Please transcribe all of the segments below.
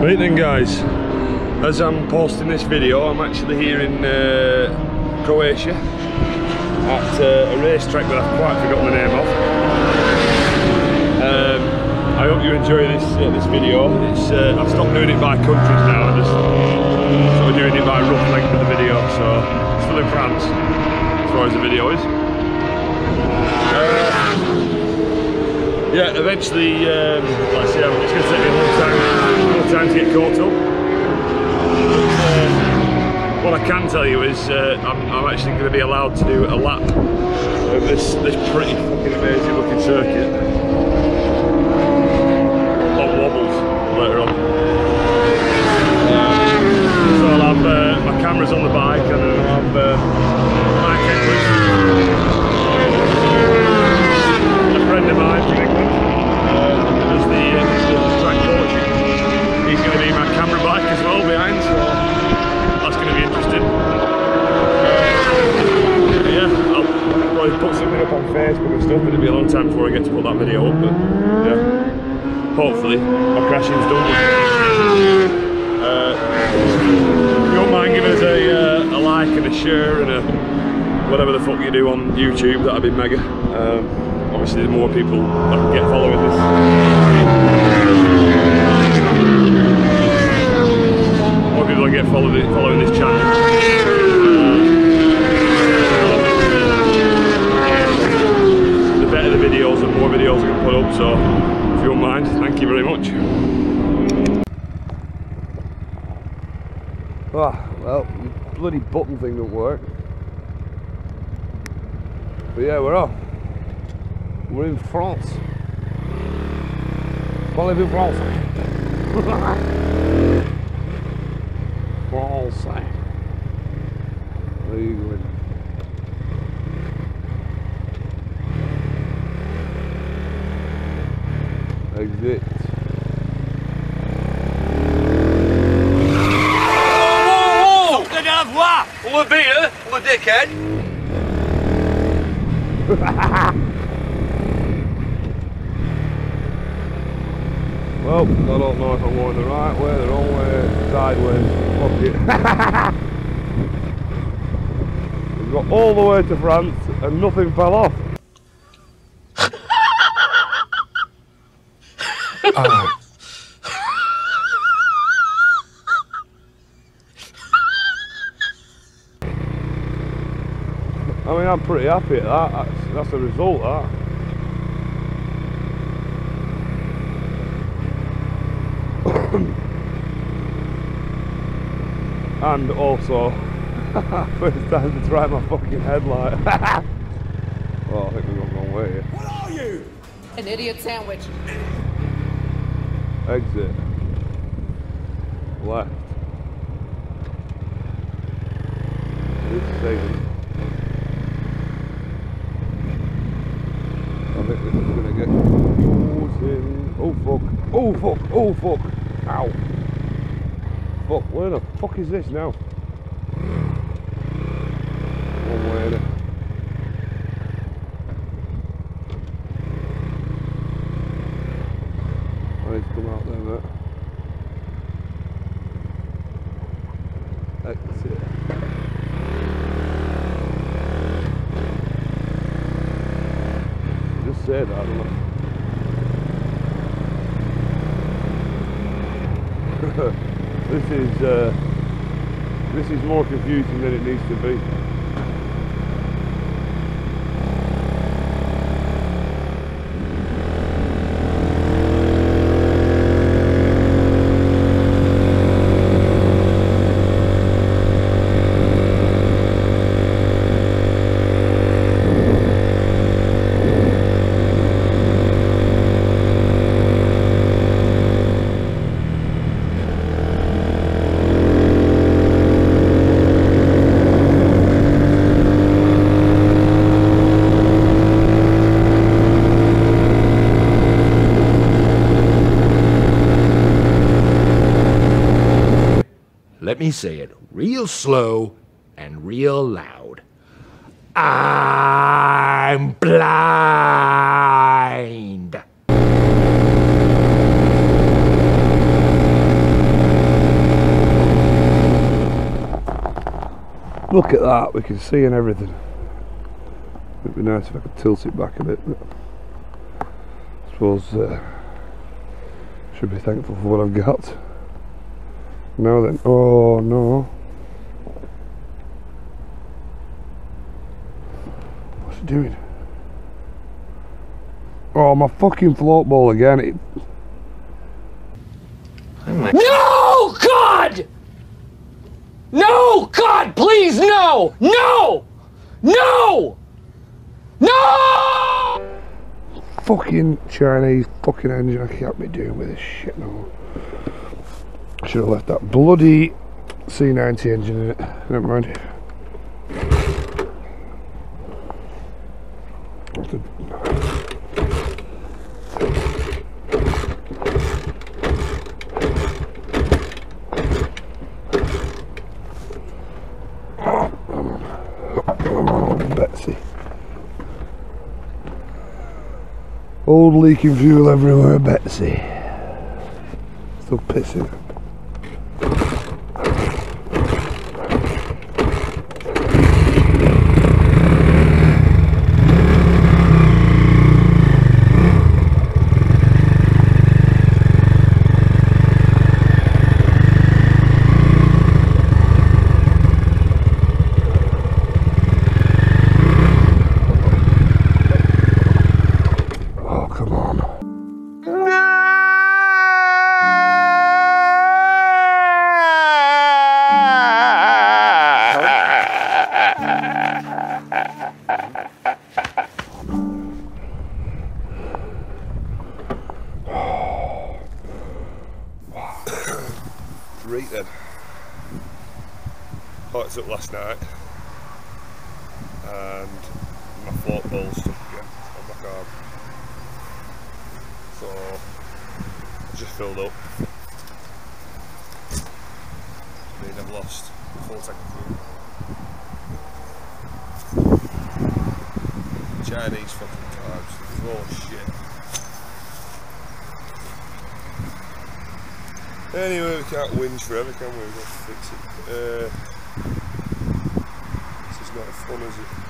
Right then guys, as I'm posting this video, I'm actually here in uh, Croatia at uh, a racetrack that I've quite forgotten the name of. Um, I hope you enjoy this uh, this video. It's uh, I've stopped doing it by countries now. I'm just sort of doing it by rough length of the video. So still in France as far as the video is. Yeah, eventually, um, like I say, it's going to take me a long time, long time to get caught up. Uh, what I can tell you is uh, I'm, I'm, actually going to be allowed to do a lap of this, this pretty fucking amazing looking circuit on wobbles later on. So I'll have uh, my cameras on the bike and I'll have uh, Mike Edwards a friend of mine from England uh, does the, uh, the track coaching. He's going to be my camera bike as well behind, so that's going to be interesting. Uh, yeah, I'll probably put something up on Facebook and stuff, but it'll be a long time before I get to put that video up. But yeah, hopefully my crashing's done. Uh, don't mind giving us a, uh, a like and a share and a whatever the fuck you do on YouTube, that'd be mega. Um, obviously the more people I can get following this. I get following, following this channel. The better the videos, the more videos I can put up, so if you don't mind, thank you very much. Ah, well, the bloody button thing don't work. But yeah, we're off. We're in France. Parlez-vous français? français. There you go. Exit. Oh, rien à voir On me bille, hein On me décale Well, I don't know if I'm going the right way, the wrong way, sideways. Fuck it. We've got all the way to France and nothing fell off. I mean, I'm pretty happy at that. That's, that's the result, that. And also, first time to try my fucking headlight. well, I think we've gone the wrong way here. What are you An idiot sandwich. Exit. Left. This second. I think this is gonna get closing. Oh fuck. Oh fuck. Oh fuck. Ow. Fuck, where the fuck is this now? One way in I need to come out there, mate. Exit. Just say that, I don't know. this is uh, this is more confusing than it needs to be. me say it real slow and real loud. I'm blind. Look at that, we can see and everything. It'd be nice if I could tilt it back a bit, but I suppose uh, should be thankful for what I've got. Now then, oh no. What's it doing? Oh, my fucking float ball again. It, No, God! No, God, please, no! No! No! No! fucking Chinese fucking engine. I can't be doing with this shit no. Should have left that bloody C90 engine in it. Never mind. Betsy. Old leaking fuel everywhere, Betsy. Still pissing. Right then. Parked up last night and my float ball stuck again on my car. So I just filled up. I mean I've lost the full tank of. Chinese fucking carbs, they're oh, shit. Anyway, we can't whinge forever, can we? We've got to fix it. Uh, this is not fun, is it?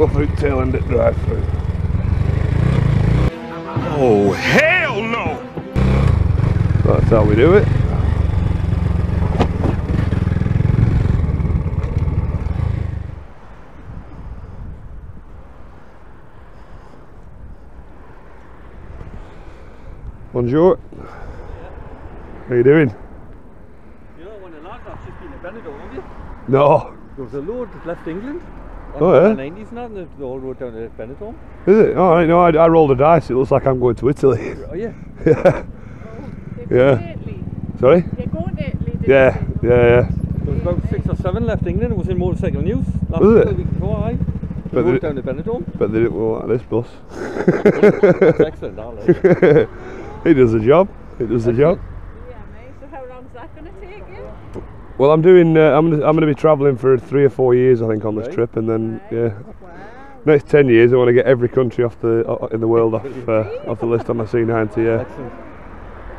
go through tail end it drive through. Oh, hell no! That's how we do it. Bonjour. How you doing? You know, when the lads have just been in Benidorm, have you? No. There was a load that left England. Oh, yeah? In the 90s now, and they they all down to Benidorm. Is it? Oh, all right. No, I, I rolled a dice. It looks like I'm going to Italy. Oh, yeah. yeah. They're Yeah. going to Italy. Sorry. They're going to Italy. did Yeah. they? Yeah. Yeah. There was about six or seven left England. It was in motorcycle news. Last Was it? week, week before, aye. They But rode they- down to Benidorm. But they didn't want this bus. That's excellent, that, like. he does the job. He does the job. Yeah, mate. So how long's that going to take you? Well, I'm doing. Uh, I'm. I'm going to be travelling for three or four years, I think, on this Right. trip, and then Right. yeah, Wow. next ten years, I want to get every country off the uh, in the world off uh, off the list on my C90. Yeah. Excellent.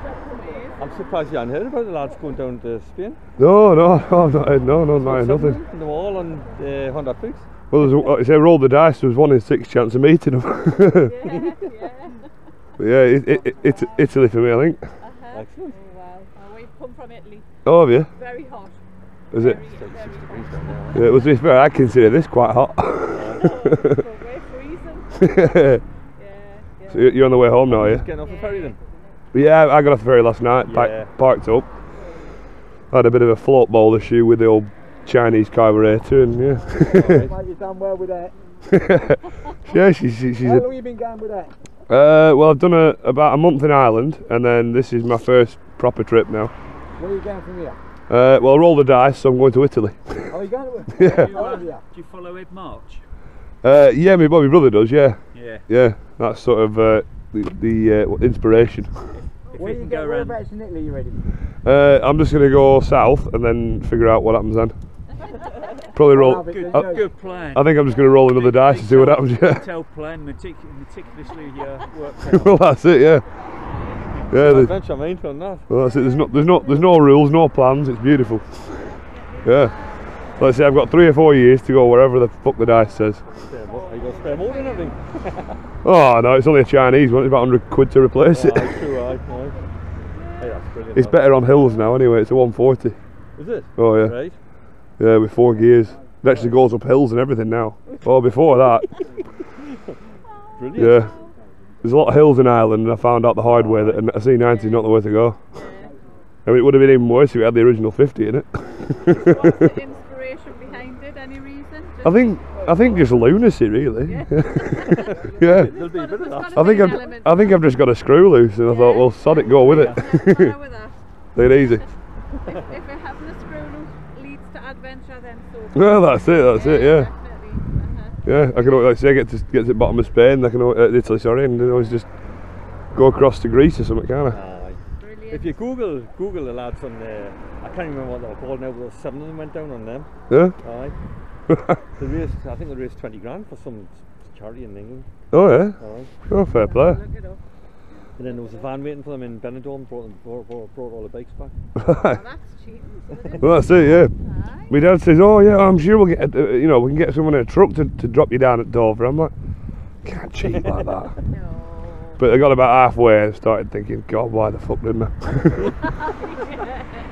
That's. I'm surprised you hadn't heard about the lads going down to Spain. No, no, no, not, no, no, not Some nothing. of them, And they were all on uh, Honda Pigs. Well, there's, like I say, roll the dice. There was one in six chance of meeting them. Yeah, yeah. but yeah, it, it, it, it's Italy for me, I think. Uh-huh. Excellent. Oh, wow. Oh, we've come from Italy. Oh, have you? Very hot. Is it? Very, very Degrees hot. down there. Yeah, it was. It's fair. I consider this quite hot. we're freezing. so Yeah, yeah. you- you're on the way home now, yeah? Just getting off the ferry then. Yeah, I got off the ferry last night, Yeah. parked, parked up. Had a bit of a float ball issue with the old Chinese carburetor, and yeah. Well, you've done well with that. yeah, she's, she's, she's How long have you been going with that? uh, well, I've done a, about a month in Ireland, and then this is my first proper trip now. Where are you going from here? Uh, well, roll the dice, so I'm going to Italy. Are you going to Yeah. Oh, yeah. Do you follow Ed March? Uh, yeah, my, well, my brother does, yeah. Yeah. Yeah, that's sort of uh, the, the uh, inspiration. If Where we you can go? go around, Whereabouts in Italy you ready? Uh, I'm just going to go south and then figure out what happens then. Probably roll. Good, don't good plan. I think I'm just going to roll another dice and see what happens. Yeah. Detailed plan, meticulously uh, worked out. well, that's it. Yeah. Yeah. the- Adventure, mate, on that. well, that's it. There's no, there's no, there's no rules, no plans. It's beautiful. Yeah. Let's say I've got three or four years to go wherever the fuck the dice says. Are you going to spare more than everything? Oh no, it's only a Chinese one. It's about 100 quid to replace it. Aye, true, aye, aye. Hey, that's. It's better on hills now anyway. It's a 140. Is it? Oh yeah. Right. Yeah, with four gears. It actually goes up hills and everything now. Oh, before that, Brilliant. yeah. There's a lot of hills in Ireland, and I found out the hard way that a C90 is not the way to go. I mean, it would have been even worse if it had the original 50 in it. Inspiration behind it? Any reason? Just I think, I think just lunacy, really. Yeah. yeah. There'll be a bit of that. I think I've, I think I've just got a screw loose, and I thought, well, sod it, go with it. with that. Take it easy. If, if it having a screw loose leads to adventure, then so. be Well, that's it. That's it. Yeah. Definitely. Yeah. I can always, like say, I get to get to the bottom of Spain. I can al- uh, Italy, sorry, and always just go across to Greece or something, can I? Aye. Brilliant. If you Google Google the lads on uh, I can't remember what they were called now, but seven of them went down on them. Yeah. Aye. they raised, I think they raised 20 grand for some charity in England. Oh yeah. Aye. Oh, fair play. Look it up. And then there was a van waiting for them in Benidorm, brought, them, brought, brought, brought all the bikes back. Oh, that's cheating. Well, that's it. Yeah. Aye. My dad says, "Oh yeah, I'm sure we'll get, a, uh, you know, we can get someone in a truck to, to drop you down at Dover." I'm like, can't cheat like that. No. But I got about halfway and started thinking, God, why the fuck didn't I?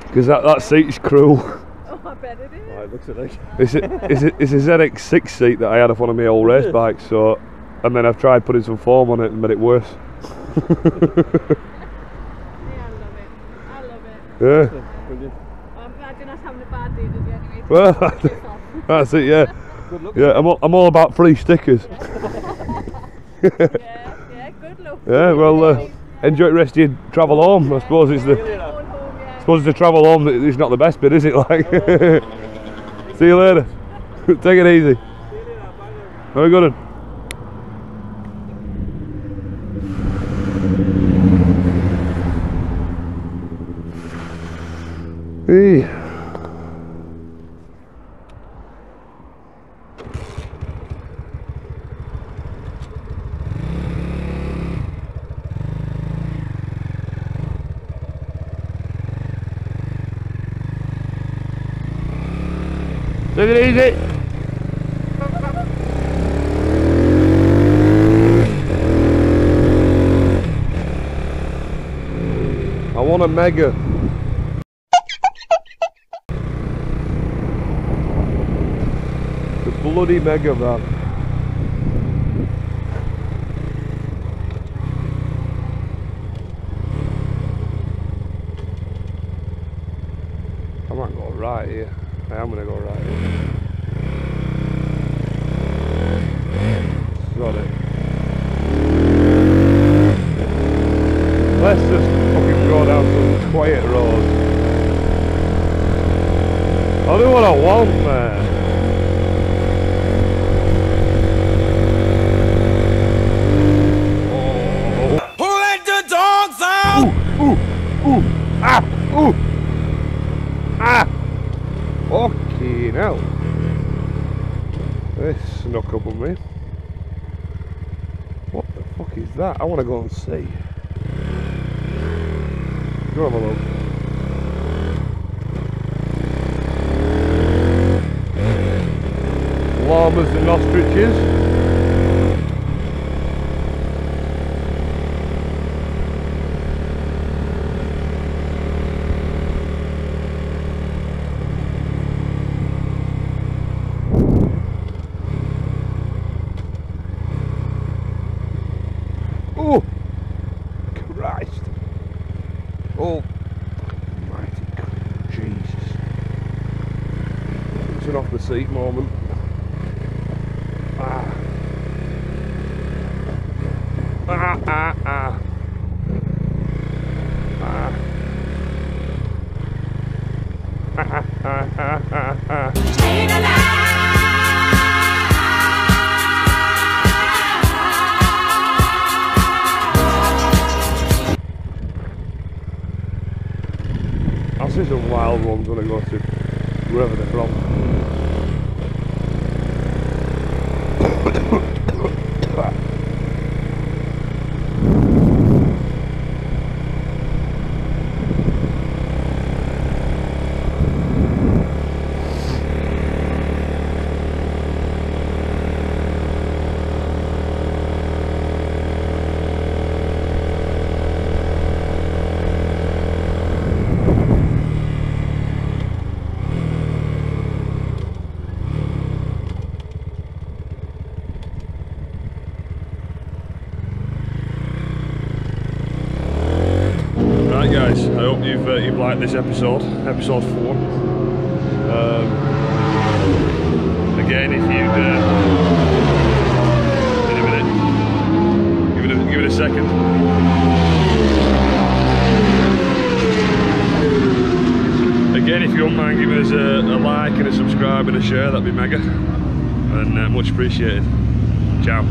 Because that, that seat's cruel. Oh, I bet it is. Right, looks at like. It's a, it's, a, it's a ZX6 seat that I had off one of my old race bikes. So, and then I've tried putting some foam on it and made it worse. Yeah, I love it. I love it. Yeah. Brilliant. I'm glad you're not having a bad day today anyway. Well, that's it. Yeah. Yeah. I'm all, I'm all about free stickers. yeah, yeah, good luck. Yeah. Well, uh, enjoy the rest of your travel home. I suppose it's the. Yeah. suppose the travel home that it's not the best bit, is it? Like, see you later. Take it easy. Very good. one. Hey. It easy. I want a mega. The bloody mega van. I might go right here. I am gonna go right. Got it. Let's just fucking go down some quiet road. I'll do what I want, man. Oh. Who let the dogs out? Ooh, ooh, ooh, ah, ooh, ah. Fucking hell. This snuck up on me. What the fuck is that? I want to go and see. Go have a look. Llamas and ostriches. Oh, Christ. Oh, mighty. Jesus. It's an off the seat moment. I'll see some wild ones when I go to wherever they're from. Right, guys. I hope you've uh, you've liked this episode, episode four. Um, again, if you'd uh, in a minute, give it a, give it a second. Again, if you don't mind giving us a, a like and a subscribe and a share, that'd be mega, and uh, much appreciated. Ciao.